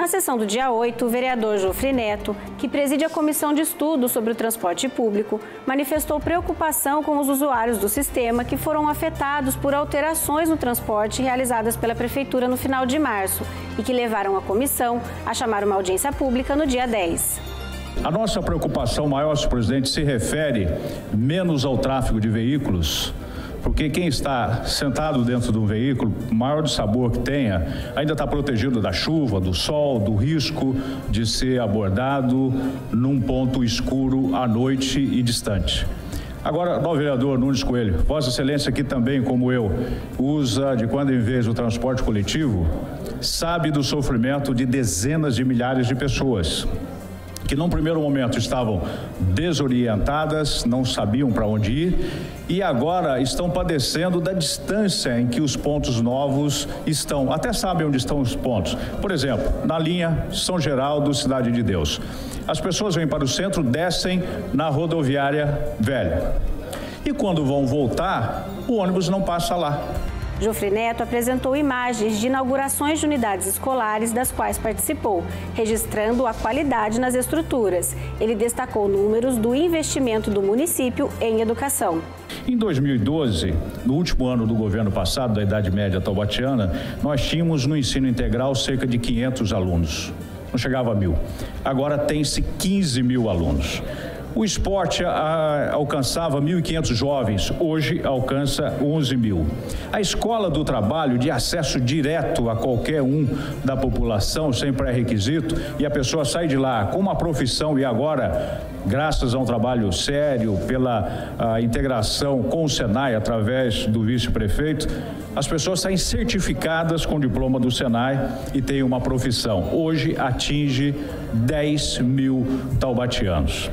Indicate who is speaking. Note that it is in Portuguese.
Speaker 1: Na sessão do dia 8, o vereador Jofre Neto, que preside a comissão de estudo sobre o transporte público, manifestou preocupação com os usuários do sistema que foram afetados por alterações no transporte realizadas pela Prefeitura no final de março e que levaram a comissão a chamar uma audiência pública no dia 10.
Speaker 2: A nossa preocupação maior, senhor presidente, se refere menos ao tráfego de veículos porque quem está sentado dentro de um veículo, maior de sabor que tenha, ainda está protegido da chuva, do sol, do risco de ser abordado num ponto escuro à noite e distante. Agora, o vereador Nunes Coelho, Vossa Excelência aqui também, como eu, usa de quando em vez o transporte coletivo, sabe do sofrimento de dezenas de milhares de pessoas que num primeiro momento estavam desorientadas, não sabiam para onde ir e agora estão padecendo da distância em que os pontos novos estão. Até sabem onde estão os pontos. Por exemplo, na linha São Geraldo, Cidade de Deus. As pessoas vêm para o centro, descem na rodoviária velha. E quando vão voltar, o ônibus não passa lá.
Speaker 1: Jofre Neto apresentou imagens de inaugurações de unidades escolares das quais participou, registrando a qualidade nas estruturas. Ele destacou números do investimento do município em educação.
Speaker 2: Em 2012, no último ano do governo passado, da Idade Média Taubatiana, nós tínhamos no ensino integral cerca de 500 alunos. Não chegava a mil. Agora tem-se 15 mil alunos. O esporte a, alcançava 1.500 jovens, hoje alcança 11 mil. A escola do trabalho, de acesso direto a qualquer um da população, sem pré-requisito, e a pessoa sai de lá com uma profissão e agora, graças a um trabalho sério, pela integração com o Senai, através do vice-prefeito, as pessoas saem certificadas com diploma do Senai e têm uma profissão. Hoje atinge 10 mil taubatianos.